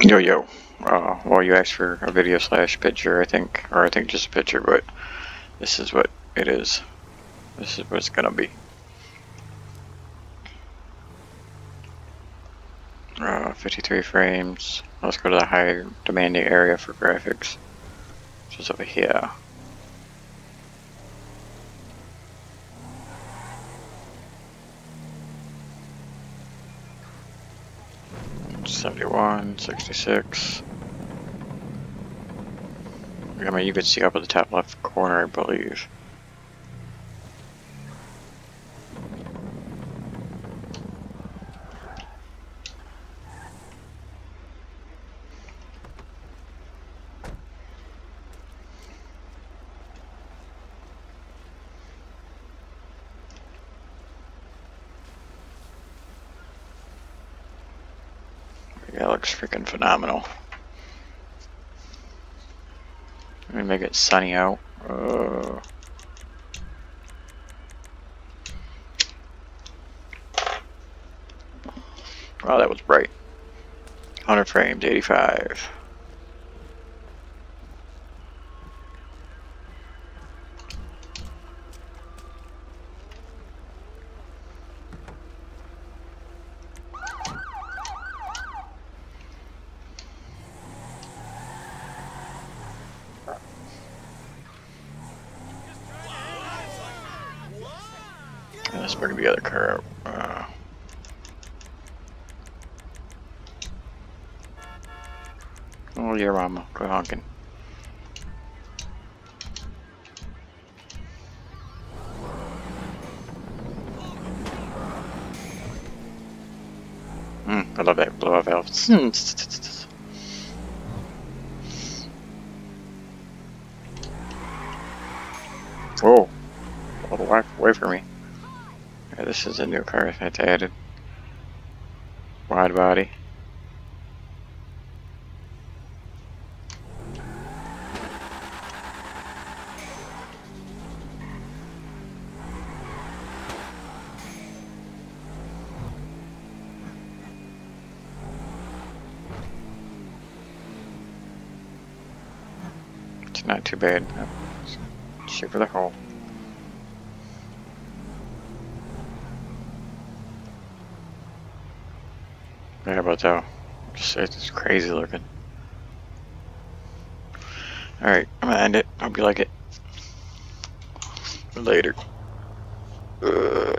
Yo yo. Uh, well, you asked for a video slash picture, I think, or I think just a picture, but this is what it is. This is what it's gonna be. Uh, 53 frames. Let's go to the high demanding area for graphics. Just over here. Seventy-one, sixty-six. I mean, you can see up at the top left corner, I believe. Yeah, looks freaking phenomenal. Let me make it sunny out. Uh, wow, that was bright. 100 frames, 85. Let's bring the other car. Uh, oh, your mama. Go honking. Mm, I love that blow off valve. Whoa. All the way away from me. Yeah, this is a new car that's added. Wide body. It's not too bad. Shoot for the hole. Yeah, about that. It's crazy looking. Alright, I'm gonna end it. Hope you like it. Later. Uh,